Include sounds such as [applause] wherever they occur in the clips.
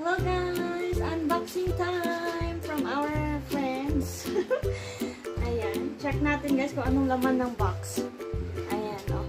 Hello guys! Unboxing time from our friends. [laughs] Ayan. Check natin guys kung anong laman ng box. Ayan oh.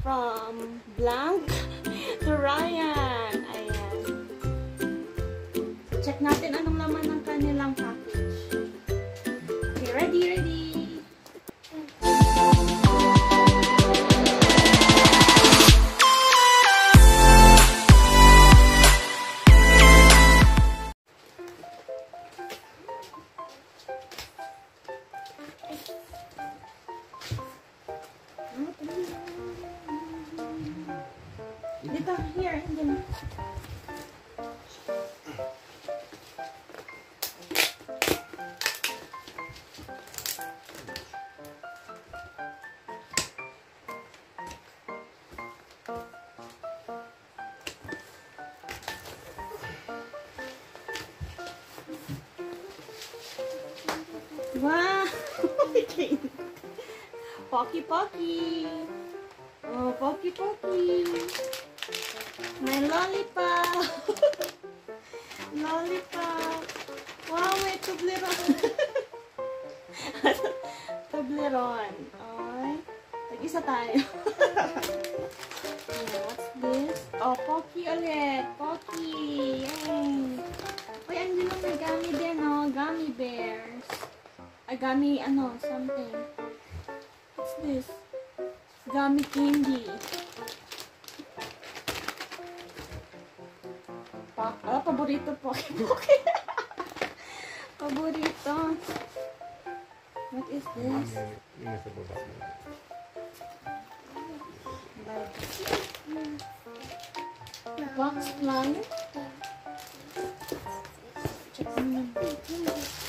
From Blank [laughs] to Ryan. Ayan. Check natin anong laman ng kanilang package. Okay, ready, ready. [laughs] Pocky Pocky! Oh, Pocky Pocky! My lollipop! [laughs] lollipop! Wow, may tubleron! [laughs] tubleron. Ay, tag-isa tayo. What's this? Oh, Pocky ulit! Pocky! Yay! Gummy, ano, something. What's this? Gummy candy. Pa ah, paborito po. [laughs] Paborito. What is this? Box flyer? Check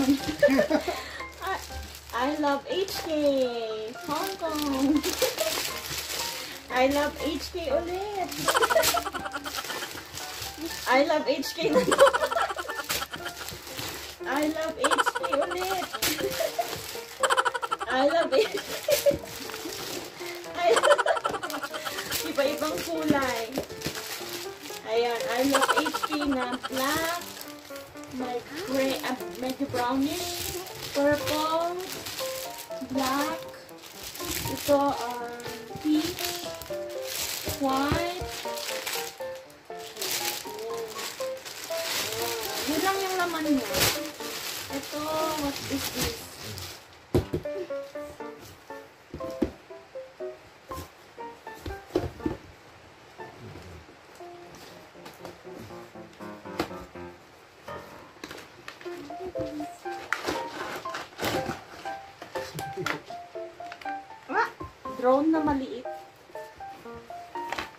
naman. I, I love HK. Hong Kong. I love HK ulit. I love HK I love HK ulit. I love HK. Iba-ibang kulay. Ayan, I love HK na black, may gray, uh, medyo brownish, purple, black, ito, um, peach, white, yun lang yung laman niya. Ito, what is this? Ah, drone na maliit.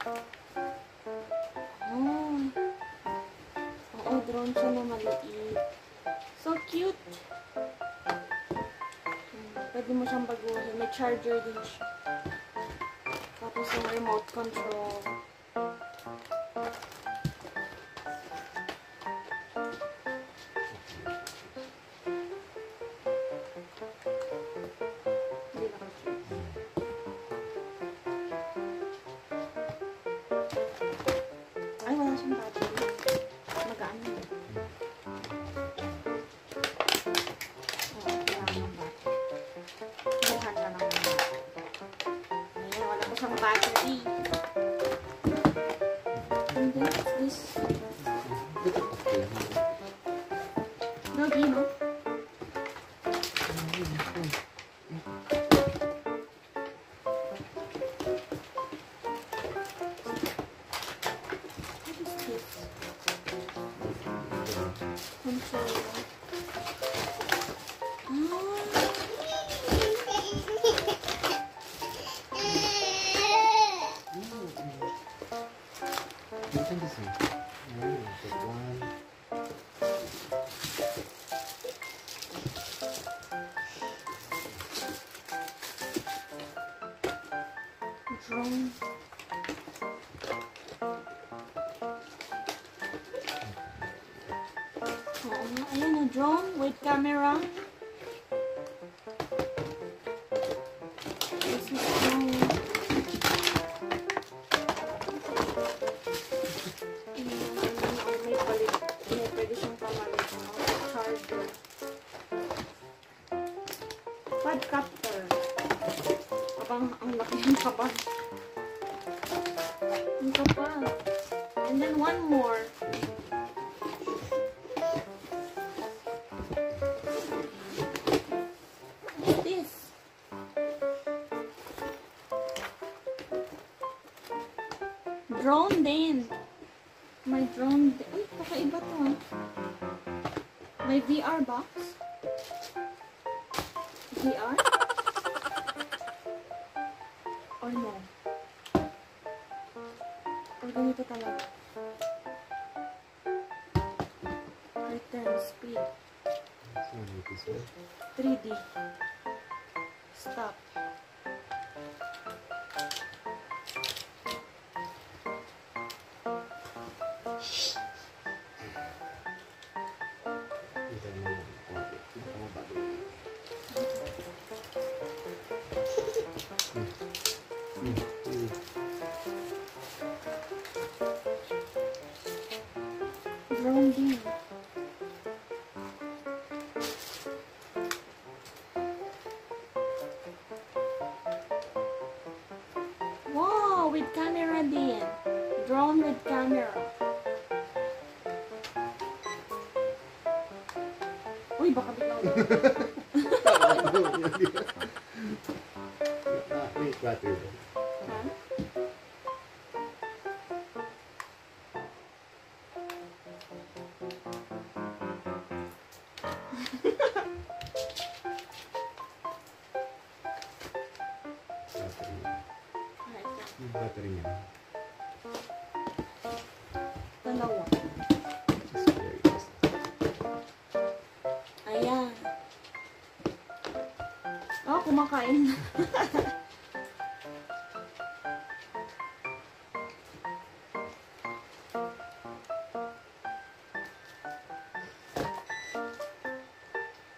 Oh. Oo, drone siya na maliit. So cute. Pwede mo siyang baguhin. May charger din siya. Tapos yung remote control. done. Drone with camera. Drone din. May drone din. Uy, kakaiba to ah. May VR box. VR? Or no? Or ganito talaga? Return speed. Sorry, this one. 3D. Stop. With camera din. Drone with camera. Uy, baka biglang... Ah, wait. Ha? Battery niya. Dalawa. Ayan. Oh, kumakain na. [laughs]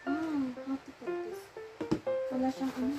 Hmm, how to put this? Wala siyang ano.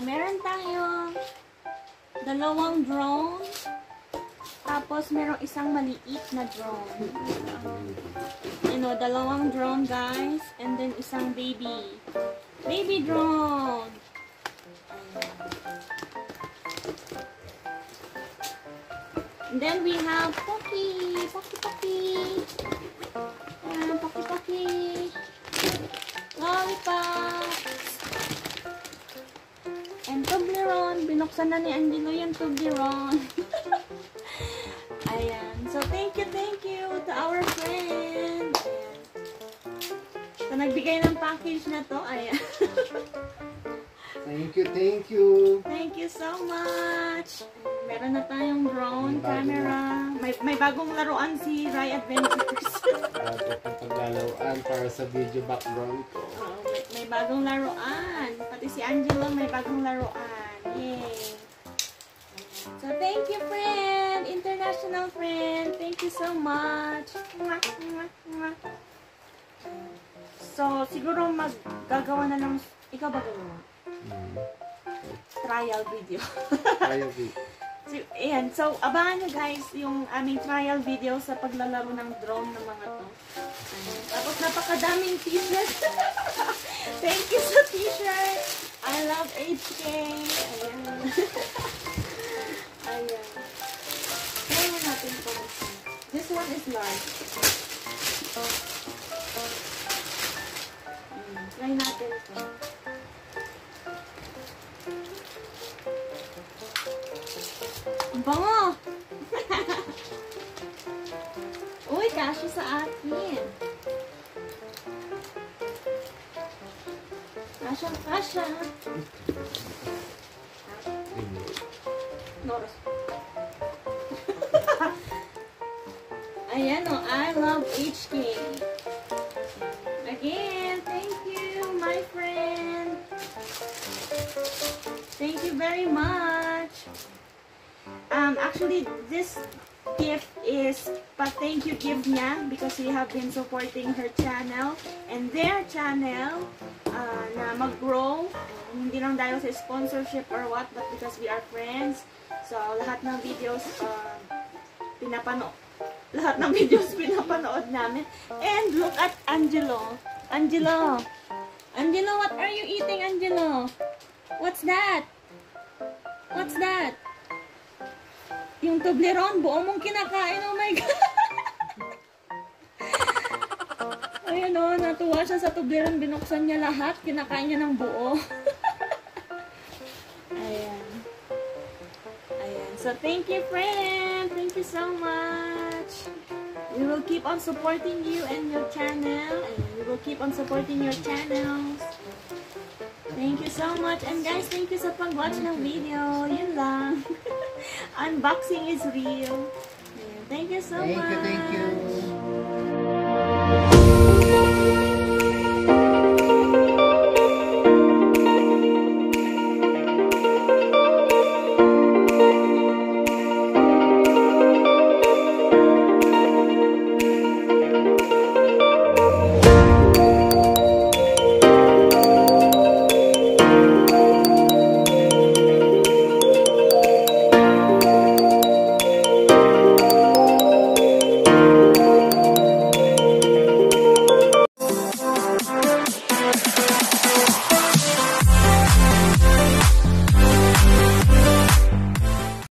Meron tayong dalawang drone. Tapos, merong isang maliit na drone. You know, dalawang drone, guys. And then, isang baby. Baby drone. And then, we have Binuksan na ni Angelo yung Toblerone. [laughs] Ayan. So, thank you, thank you to our friend. Ayan. So, nagbigay ng package na to. Ayan. [laughs] Thank you, thank you. thank you so much. Meron na tayong drone May camera. May, may bagong laruan si Rai Adventures. [laughs] Bago kong paglalawaan para sa video background ko. Oo, may, may bagong laruan. Pati si Angelo may bagong laruan. Yay! So, thank you, friend! International friend! Thank you so much! So, siguro maggagawa na lang... Ikaw ba gagawa? Hmm. Trial video. [laughs] Kaya di. So, ayan. So, abangan nyo guys yung aming trial video sa paglalaro ng drone ng mga to. Tapos, napakadaming t-shirt. [laughs] Thank you sa t-shirt. I love HK. Ayan. Ayan. Mo natin ito. This one is large. Ayan. Try natin ito. Ang bango! [laughs] Uy, kasya sa akin. Kasya, kasya. Noros. Ayan o, I love HK. Again, thank you, my friend. Thank you very much. Um, actually, this gift is pa thank you gift niya because we have been supporting her channel and their channel uh, na mag-grow. Hindi lang dahil sa sponsorship or what, but because we are friends. So, lahat ng videos uh, pinapano lahat ng videos [laughs] pinapanood namin. And look at Angelo. Angelo. Angelo, what are you eating, Angelo? What's that? What's that? Yung Toblerone, buo mong kinakain. Oh my God! [laughs] Ayun o, natuwa siya sa Toblerone. Binuksan niya lahat. Kinakain niya ng buo. [laughs] Ayan. Ayan. So, thank you, friend. Thank you so much. We will keep on supporting you and your channel. And we will keep on supporting your channels. Thank you so much. And guys, thank you sa pag-watch ng video. Yun lang. [laughs] unboxing is real. Thank you so thank much. You, thank you.